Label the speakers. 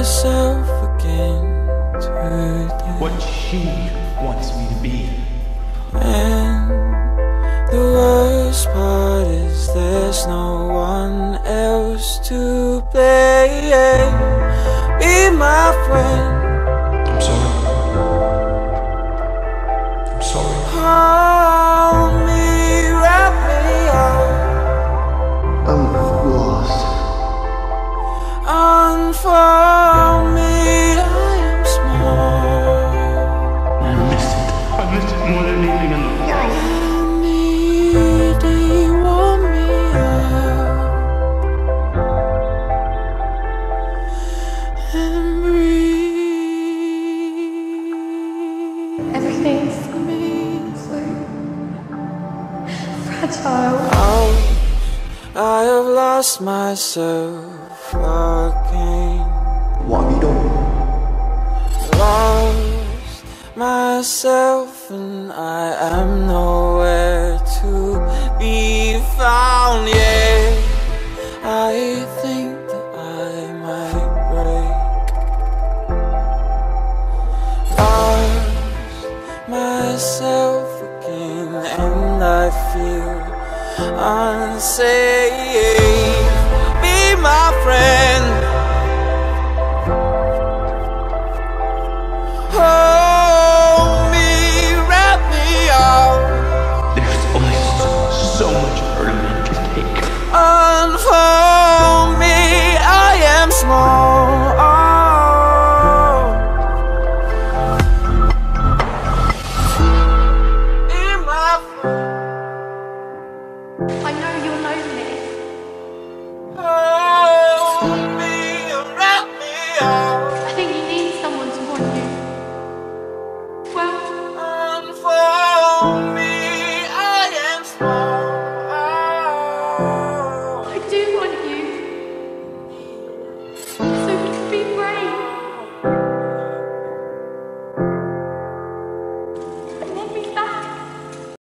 Speaker 1: myself again today.
Speaker 2: What she wants me to be.
Speaker 1: And the worst part is there's no one else to blame. Be my friend.
Speaker 3: child.
Speaker 1: I have lost myself again.
Speaker 4: Wabidon. Lost
Speaker 1: myself and I am
Speaker 2: nowhere to be found yet.
Speaker 1: I
Speaker 5: think
Speaker 1: that I
Speaker 4: might break.
Speaker 1: Lost myself. I feel unsafe.